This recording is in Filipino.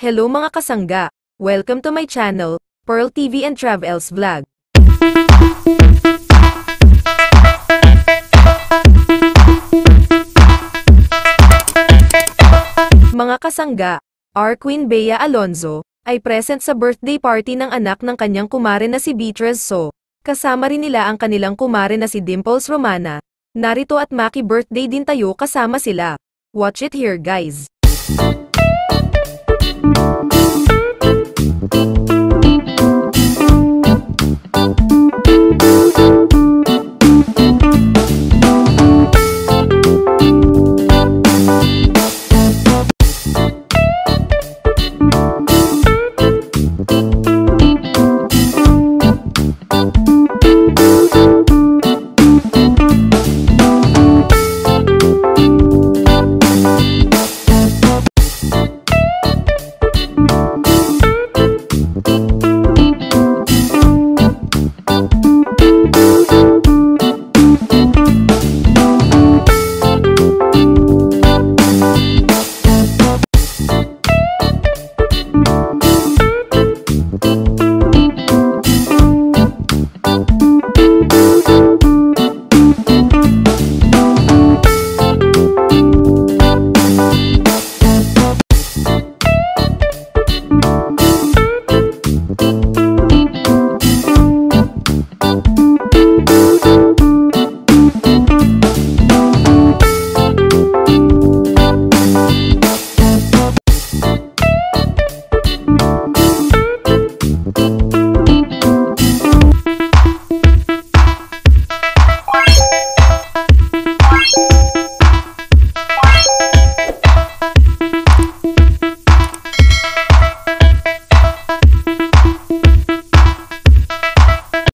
Hello mga kasangga! Welcome to my channel, Pearl TV and Travels Vlog. Mga kasangga, our Queen Bea Alonzo, ay present sa birthday party ng anak ng kanyang kumare na si Beatrice So. Kasama rin nila ang kanilang kumare na si Dimples Romana. Narito at Maki birthday din tayo kasama sila. Watch it here guys.